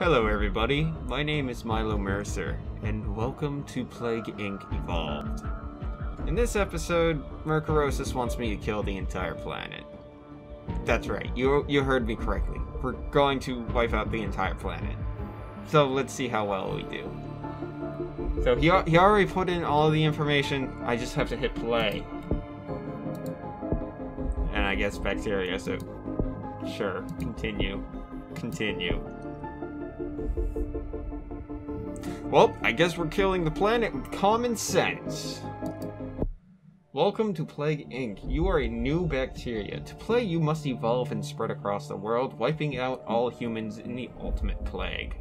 Hello everybody, my name is Milo Mercer, and welcome to Plague Inc. Evolved. In this episode, Mercurosis wants me to kill the entire planet. That's right, you, you heard me correctly. We're going to wipe out the entire planet. So let's see how well we do. So he, he already put in all the information, I just have to hit play. And I guess bacteria, so sure, continue. Continue. Well, I guess we're killing the planet with common sense. Welcome to Plague Inc. You are a new bacteria. To play, you must evolve and spread across the world, wiping out all humans in the ultimate plague.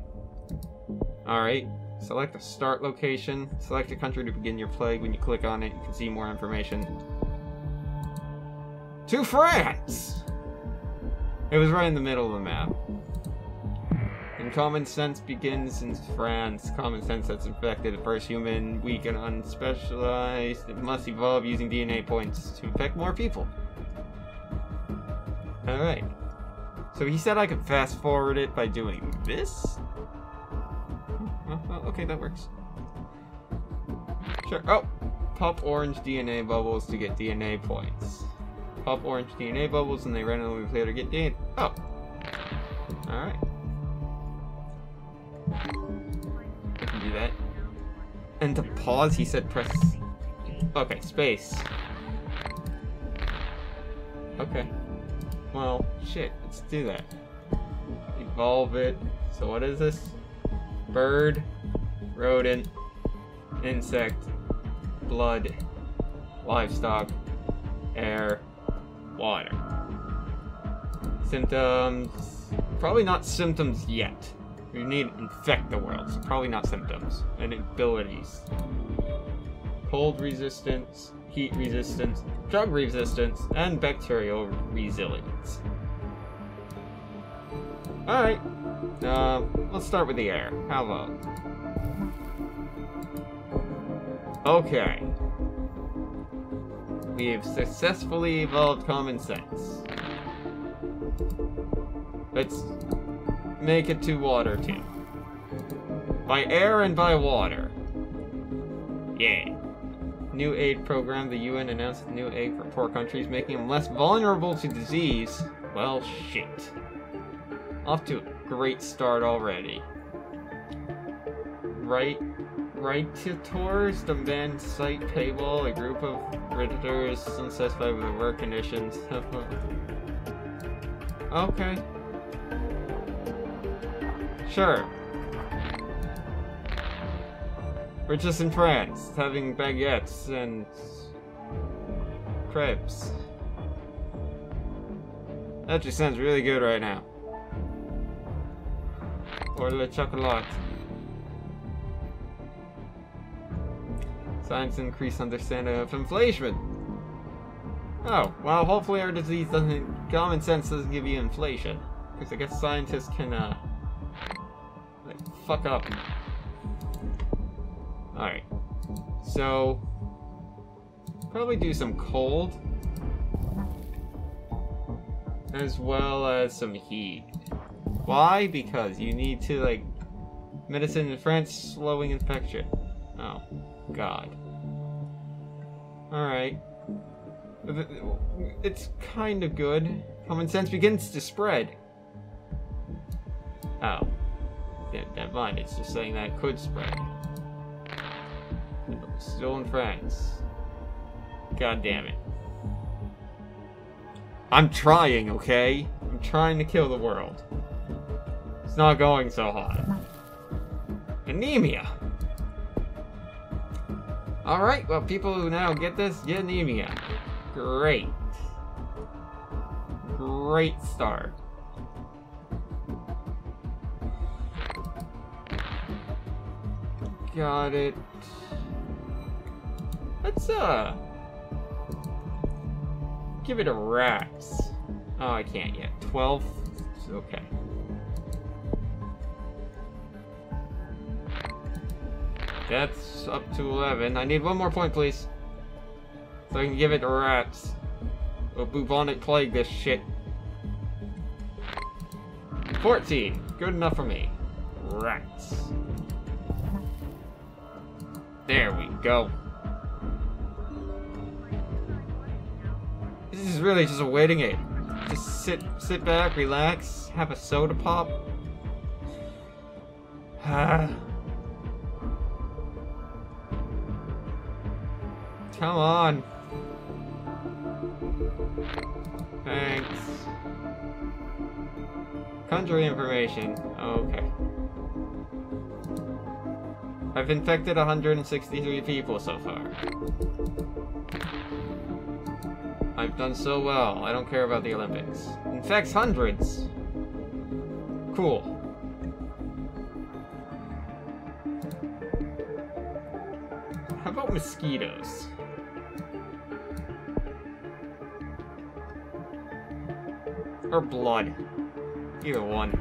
Alright, select a start location. Select a country to begin your plague. When you click on it, you can see more information. To France! It was right in the middle of the map. Common sense begins in France. Common sense that's infected the first human, weak and unspecialized. It must evolve using DNA points to infect more people. Alright. So he said I could fast forward it by doing this? Oh, okay, that works. Sure. Oh! Pop orange DNA bubbles to get DNA points. Pop orange DNA bubbles and they randomly play to get DNA. Oh! Alright. And to pause, he said press... Okay, space. Okay. Well, shit, let's do that. Evolve it. So what is this? Bird, rodent, insect, blood, livestock, air, water. Symptoms... Probably not symptoms yet. We need to infect the world, so probably not symptoms. And abilities. Cold resistance, heat resistance, drug resistance, and bacterial resilience. Alright. Uh, let's start with the air. How about? Okay. We've successfully evolved common sense. Let's make it to water too. By air and by water. Yeah. New aid program. The UN announced new aid for poor countries, making them less vulnerable to disease. Well, shit. Off to a great start already. Right, right to tours, demand site paywall, a group of redditors unsatisfied with the work conditions. okay. Sure. We're just in France, having baguettes and crepes. That just sounds really good right now. Or le chocolat. Science increase understanding of inflation. Oh, well, hopefully our disease doesn't... Common sense doesn't give you inflation. Because I guess scientists can, uh fuck up. Alright. So, probably do some cold. As well as some heat. Why? Because you need to, like, medicine in France slowing infection. Oh, God. Alright. It's kind of good. Common sense begins to spread. Oh. Never mind, it's just saying that it could spread. Still in France. God damn it. I'm trying, okay? I'm trying to kill the world. It's not going so hot. Anemia! Alright, well people who now get this, get anemia. Great. Great start. Got it. Let's, uh... Give it a rats. Oh, I can't yet. 12? Okay. That's up to 11. I need one more point, please. So I can give it a rats. A bubonic plague this shit. 14. Good enough for me. rats. There we go. This is really just a waiting game. Just sit sit back, relax, have a soda pop. Come on. Thanks. Country information. Okay. I've infected 163 people so far. I've done so well. I don't care about the Olympics. Infects hundreds. Cool. How about mosquitoes? Or blood. Either one.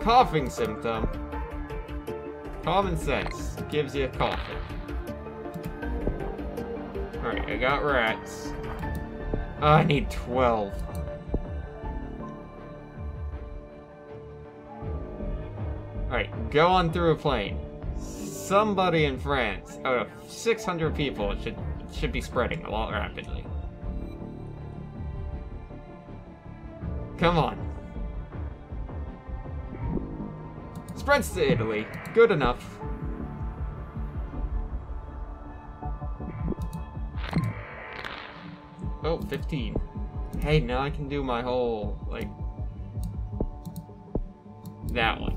Coughing symptom. Common sense gives you a coughing. Alright, I got rats. I need 12. Alright, go on through a plane. Somebody in France, out of 600 people, it should, it should be spreading a lot rapidly. Come on. Spreads to Italy. Good enough. Oh, 15. Hey, now I can do my whole, like... That one.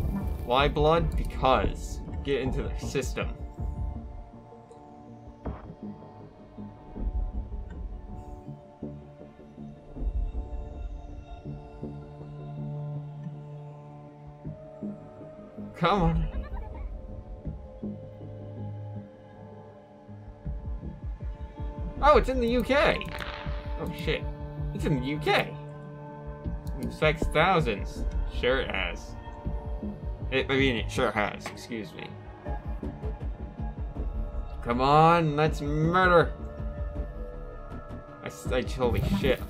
Why blood? Because. Get into the system. Come on. Oh, it's in the UK! Oh shit. It's in the UK! Sex thousands. Sure it has. It, I mean, it sure has, excuse me. Come on, let's murder! I, I, holy shit.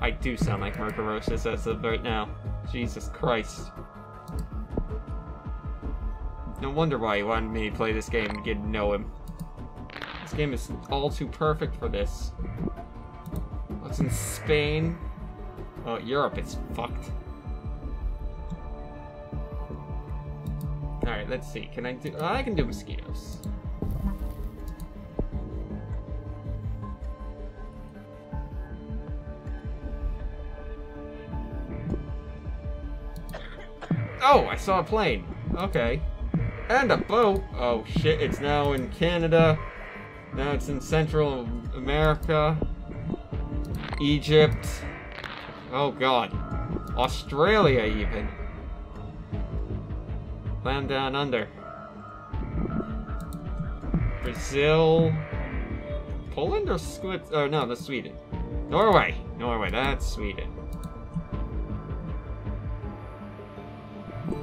I do sound like Mercurosis as of right now. Jesus Christ. No wonder why he wanted me to play this game and get to know him. This game is all too perfect for this. What's in Spain? Oh, Europe is fucked. Alright, let's see. Can I do... Oh, I can do mosquitoes. Oh, I saw a plane. Okay. And a boat. Oh shit, it's now in Canada. Now it's in Central America. Egypt. Oh god. Australia even. Land down under. Brazil. Poland or Switzerland? Oh no, that's Sweden. Norway. Norway, that's Sweden.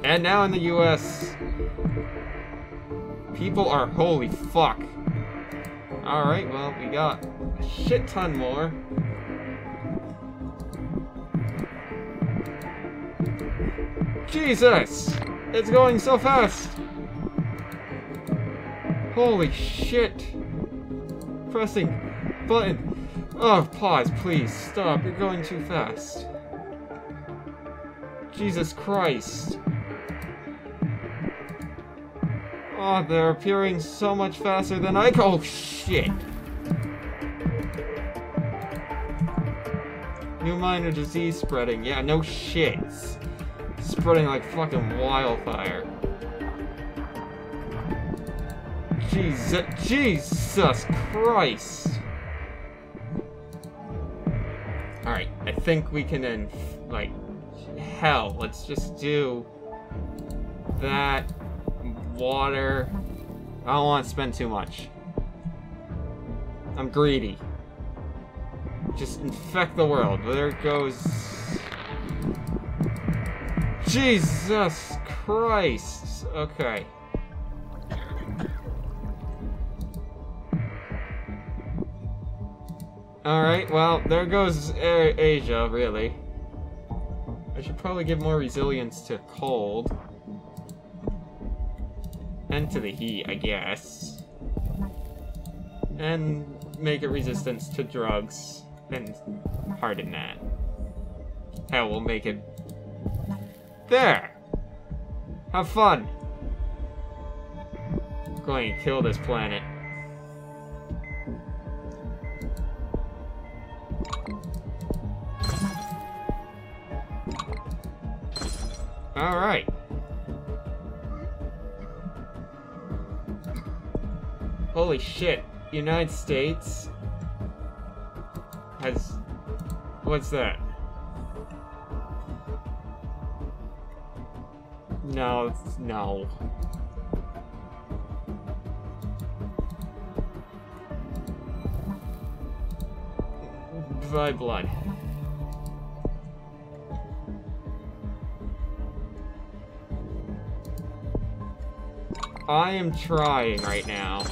And now in the US. People are holy fuck. Alright, well, we got a shit ton more. Jesus! It's going so fast! Holy shit! Pressing button. Oh, pause, please. Stop. You're going too fast. Jesus Christ. Oh, they're appearing so much faster than I- Oh, shit! New minor disease spreading. Yeah, no shit. Spreading like fucking wildfire. Jesus, Jesus Christ! Alright, I think we can then, like, hell, let's just do that water. I don't want to spend too much. I'm greedy. Just infect the world. There it goes... Jesus Christ! Okay. Alright, well, there goes Asia, really. I should probably give more resilience to cold. And to the heat, I guess. And make it resistance to drugs. And harden that. Hell, we'll make it... There! Have fun! I'm going to kill this planet. Alright. Holy shit. United States has... What's that? No, no. By blood. I am trying right now.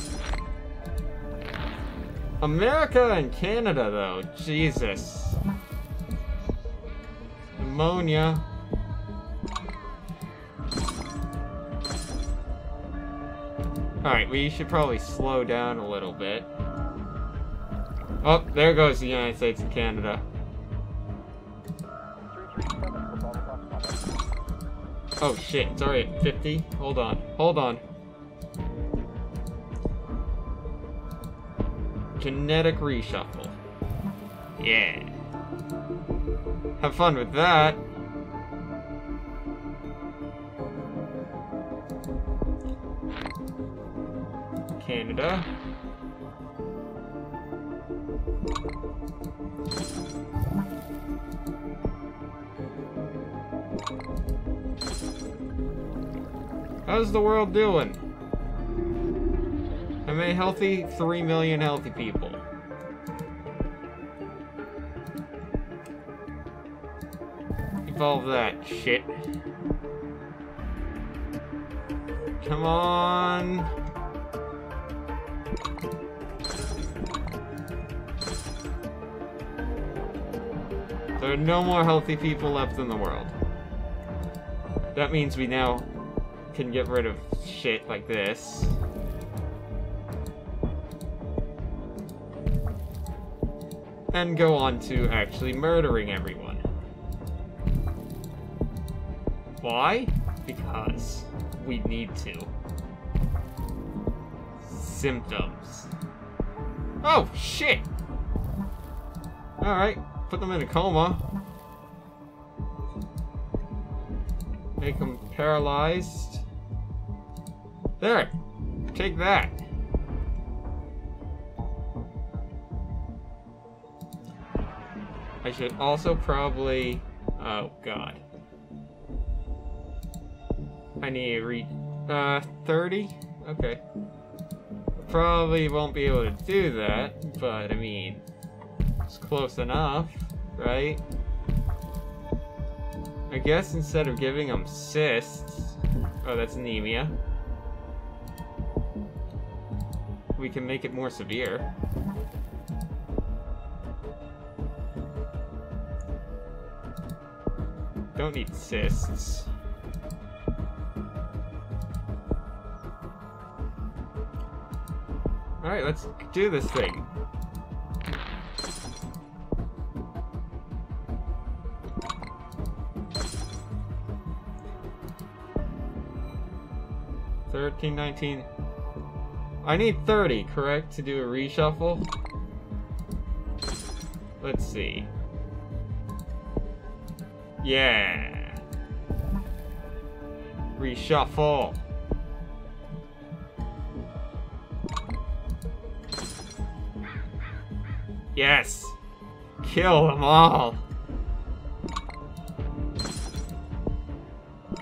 America and Canada, though. Jesus. Pneumonia. Alright, we should probably slow down a little bit. Oh, there goes the United States and Canada. Oh shit, it's already at 50? Hold on, hold on. Genetic reshuffle. Yeah. Have fun with that. Canada. How's the world doing? How many healthy? Three million healthy people. Evolve that shit. Come on. There are no more healthy people left in the world. That means we now can get rid of shit like this. And go on to actually murdering everyone. Why? Because we need to. Symptoms. Oh, shit! Alright, put them in a coma. Make them paralyzed. There! Take that! Should also probably... Oh, God. I need to read... Uh, 30? Okay. Probably won't be able to do that, but, I mean... It's close enough, right? I guess instead of giving them cysts... Oh, that's anemia. we can make it more severe. Don't need cysts. Alright, let's do this thing. Thirteen, nineteen. I need 30, correct, to do a reshuffle? Let's see. Yeah. Reshuffle. Yes! Kill them all!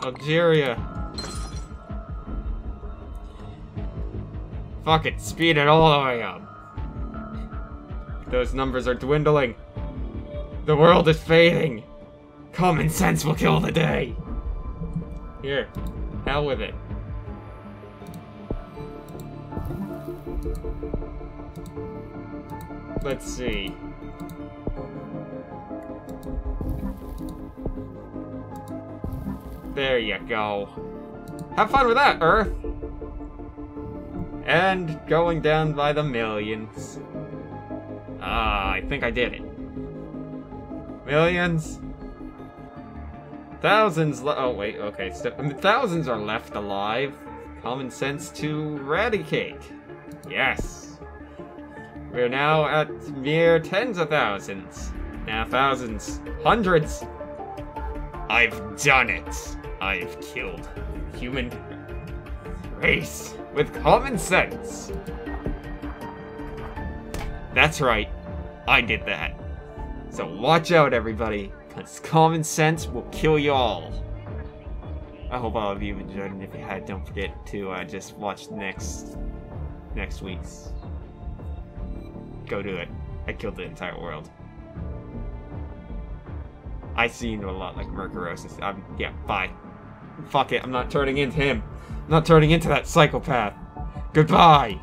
Algeria. Fuck it, speed it all the way up. Those numbers are dwindling. The world is fading. Common sense will kill the day. Here, hell with it. Let's see. There you go. Have fun with that, Earth! And going down by the millions. Ah, I think I did it. Millions. Thousands oh wait, okay. So, thousands are left alive. Common sense to eradicate. Yes. We're now at mere tens of thousands. Now thousands. Hundreds. I've done it. I've killed human race with common sense. That's right. I did that. So watch out, everybody, because common sense will kill you all. I hope all of you enjoyed, and if you had, don't forget to uh, just watch next next week's. Go do it. I killed the entire world. I seem a lot like Mercurosis. Um, yeah, bye. Fuck it, I'm not turning into him. I'm not turning into that psychopath. Goodbye!